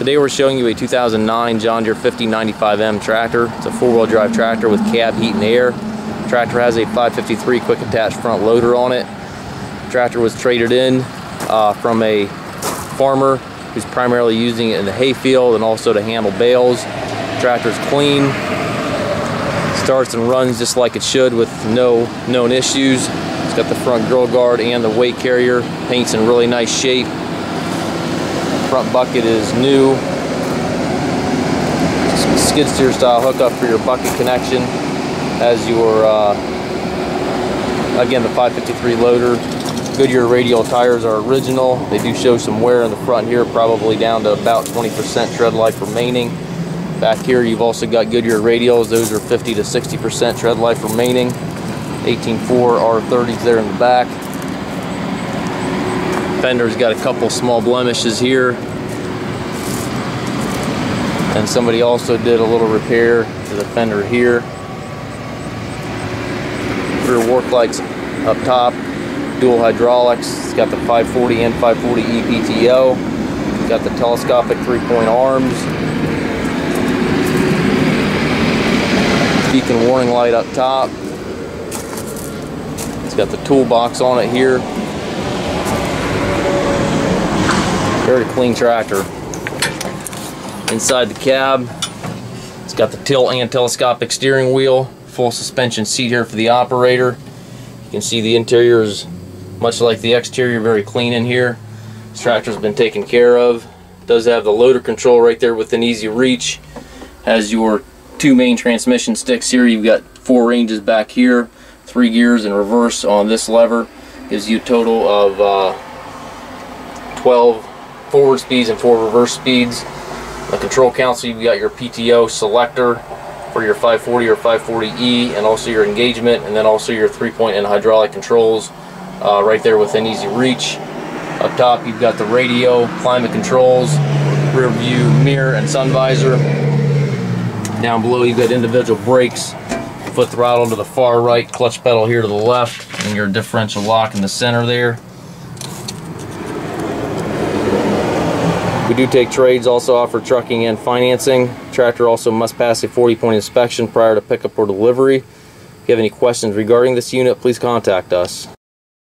today we're showing you a 2009 John Deere 5095M tractor. It's a four-wheel drive tractor with cab heat and air. Tractor has a 553 quick attach front loader on it. Tractor was traded in uh, from a farmer who's primarily using it in the hayfield and also to handle bales. Tractor's clean, starts and runs just like it should with no known issues. It's got the front grill guard and the weight carrier. Paint's in really nice shape. Front bucket is new. Skid steer style hookup for your bucket connection. as your, uh, again, the 553 loader. Goodyear radial tires are original. They do show some wear in the front here, probably down to about 20% tread life remaining. Back here you've also got Goodyear radials. Those are 50 to 60% tread life remaining. 18.4 R30s there in the back. Fender's got a couple small blemishes here. And somebody also did a little repair to the fender here. Rear work lights up top, dual hydraulics. It's got the 540 and 540E PTO. It's got the telescopic three-point arms. Beacon warning light up top. It's got the toolbox on it here. Very clean tractor. Inside the cab, it's got the tilt and telescopic steering wheel, full suspension seat here for the operator. You can see the interior is much like the exterior, very clean in here. This tractor's been taken care of. Does have the loader control right there within easy reach. Has your two main transmission sticks here. You've got four ranges back here, three gears in reverse on this lever. Gives you a total of uh, 12 forward speeds and four reverse speeds. The control console, you've got your PTO selector for your 540 or 540E and also your engagement and then also your three-point and hydraulic controls uh, right there within easy reach. Up top you've got the radio, climate controls, rear view mirror and sun visor. Down below you've got individual brakes, foot throttle to the far right, clutch pedal here to the left, and your differential lock in the center there. We do take trades, also offer trucking and financing. Tractor also must pass a 40 point inspection prior to pickup or delivery. If you have any questions regarding this unit, please contact us.